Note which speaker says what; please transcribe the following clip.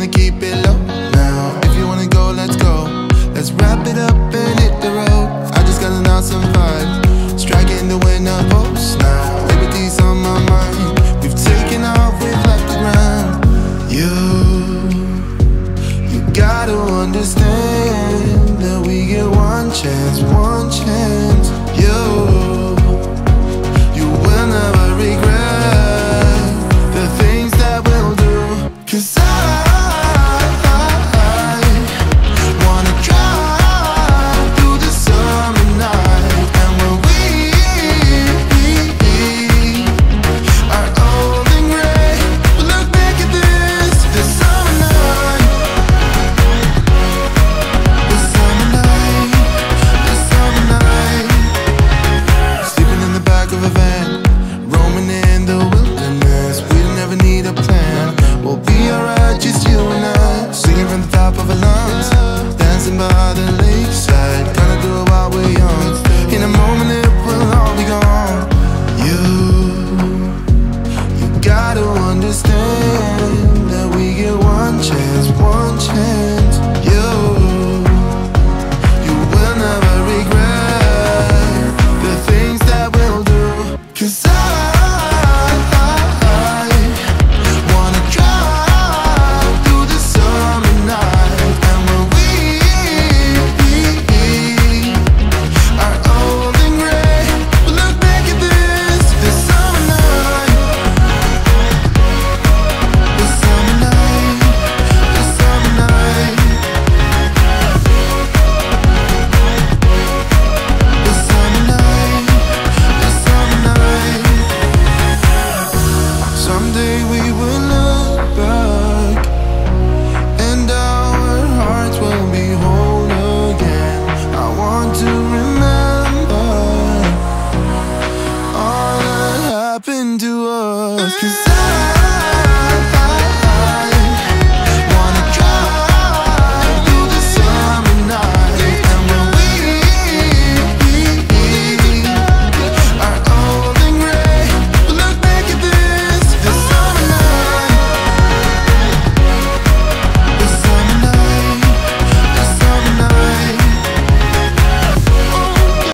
Speaker 1: Gonna keep it